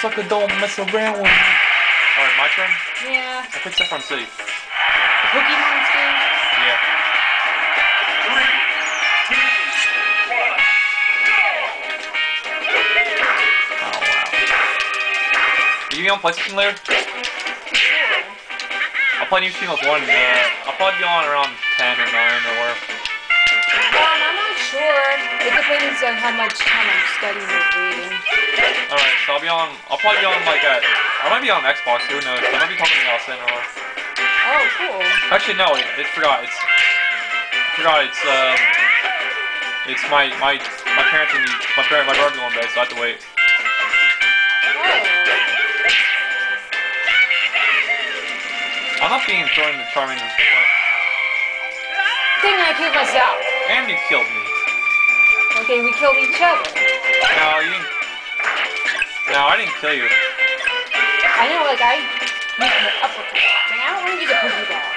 sucker, don't mess around with me. Alright, my turn? Yeah. I picked Saffron City. The Pokemon stage. Yeah. Oh, wow. You give on PlayStation later? I'll play New Singles 1. Uh, I'll probably be on around 10 or 9 or depends on how much time I'm studying or reading. Alright, so I'll be on. I'll probably be on like at. I might be on Xbox. Who knows? I might be talking to Allison or. Oh, cool. Actually, no. It, it forgot. It's. I forgot. It's um. It's my my my parents and my parent my brother on bed, so I have to wait. Oh. I'm not being thrown into charming. Thing I killed myself. And you killed me. Okay, we killed each other. No, you. No, I didn't kill you. I know, like I used an uppercut. Like, I don't want to use a dog.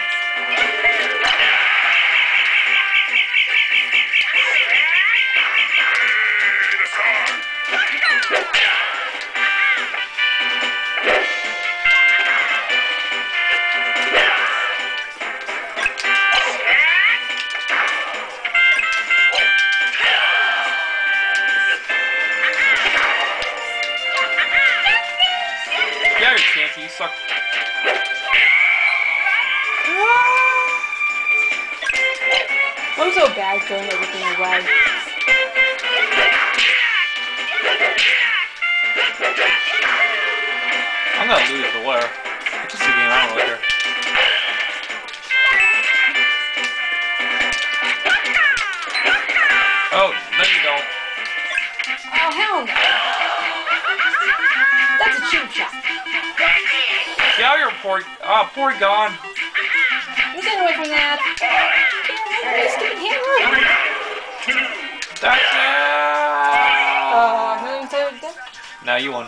Yeah, you can't. You suck. I'm so bad throwing everything away. I'm gonna lose the where. It's just a game. I don't really care. Oh, no, you don't. Oh, hell no. That's a cheap shot. Get out of here, poor. Ah, poor gone. Let's get away from that. Stupid hammer. That's it. Uh? Now you won.